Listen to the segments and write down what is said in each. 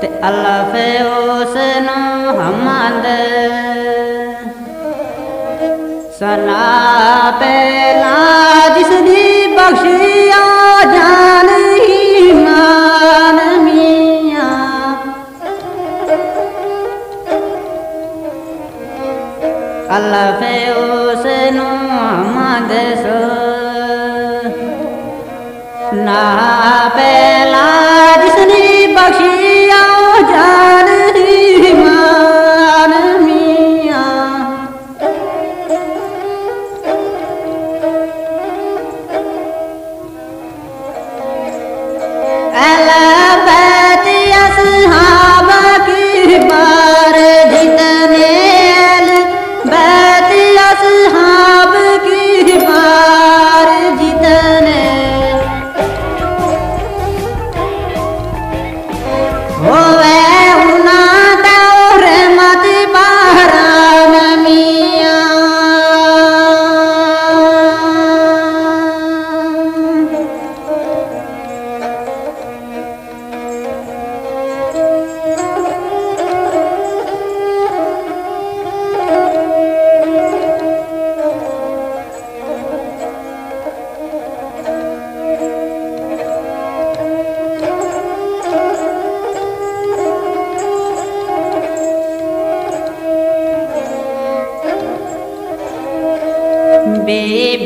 ਤੇ ਅੱਲਾ ਫੇ ਉਸ ਨੂੰ ਹਮਦ ਸਨਾ ਪਹਿਲਾ ਜਿਸ ਦੀ ਬਖਸ਼ਿਆ ਜਾਨ ਹੀ ਮਾਨ ਮੀਆਂ ਅੱਲਾ ਫੇ ਉਸ ਨੂੰ ਹਮਦ ਸੋ ਨਾ ਪਹਿਲਾ Oh!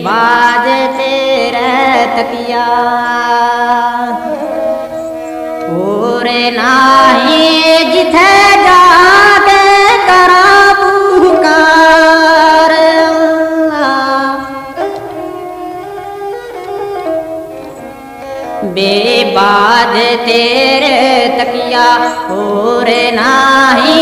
बेबाज तेरा तकिया पूरे नाही जिथे जाके करा पुकार। बेबाद तेरे तकिया पूरे नाही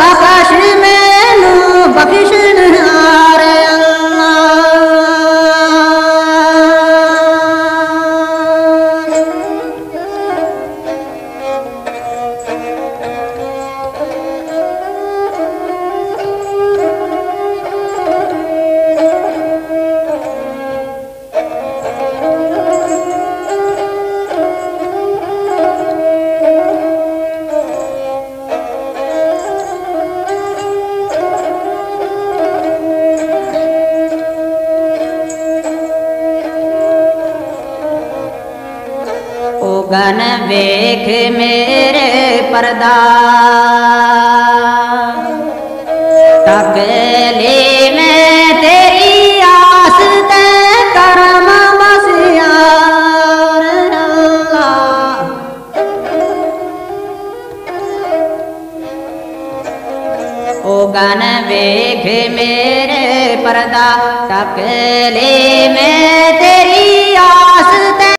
साश्री मेलो भविष्ण उगन वेख मेरे पर्दा। तकले में तेरी आस ते करम अल्लाह उगन वेख मेरे पर्दा तकले में तेरी आस